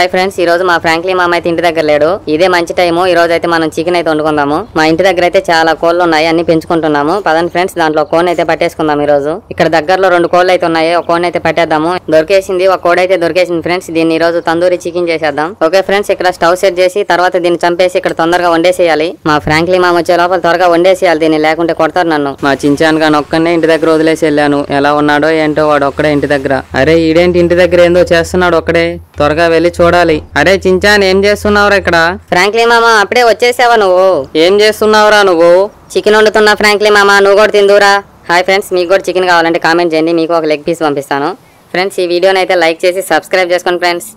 Hi friends ఈ రోజు మా ఫ్రాంక్లీ మామ అయితే ఇంటి దగ్గర లేడు. ఇదే మంచి టైము ఈ రోజు అయితే మనం చికెన్ అయితే వండుకుందాము. మా ఇంటి దగ్గర అయితే చాలా కోళ్ళు ఉన్నాయి అన్ని పెంచుకుంటున్నాము. పదండి ఫ్రెండ్స్ దాంట్లో కోన్ అయితే పట్టేసుకుందాం ఈ రోజు ఇక్కడ దగ్గరలో రెండు కోళ్ళు అయితే ఉన్నాయి ఒక కోన్ అయితే పట్టేద్దాము. దొరికేసింది ఒక కోడి అయితే దొరికేసింది ఫ్రెండ్స్ దీన్ని ఈ రోజు తందూరి చికెన్ చేసేద్దాం. ఓకే ఫ్రెండ్స్ ఇక్కడ స్టవ్ సెట్ చేసి తర్వాత దీన్ని చంపేసి ఇక్కడ తొందరగా వండేసేయాలి. మా ఫ్రాంక్లీ మామ వచ్చే లోపల త్వరగా వండేసేయాలి దీన్ని లేకుంటే కొడతారు నన్ను. మా చించాన్ గాని ఒక్కనే ఇంటి దగ్గర వదిలేసి వెళ్ళాను. ఎలా ఉన్నాడో ఏంటో వాడు ఒక్కడే ఇంటి దగ్గర. అరే ఈడేంటి ఇంటి దగ్గర ఏందో చేస్తున్నాడు ఒక్కడే? త్వరగా వెళ్ళి చూడాలి. అరే చించాన్ ఏం చేస్తున్నావురా ఇక్కడ? ఫ్రాంక్లీ మామ అప్పుడే వచ్చేసావా నువ్వు? ఏం చేస్తున్నావురా నువ్వు? చికెన్ వండుతున్నా ఫ్రాంక్లీ మామ నువ్వు కూడా తిందురా హాయ్ ఫ్రెండ్స్ మీకు కూడా చికెన్ కావాలంటే కామెంట్ చేయండి మీకు ఒక లెగ్ పీస్ పంపిస్తాను. ఫ్రెండ్స్ ఈ వీడియోని అయితే లైక్ చేసి సబ్స్క్రైబ్ చేసుకోండి ఫ్రెండ్స్.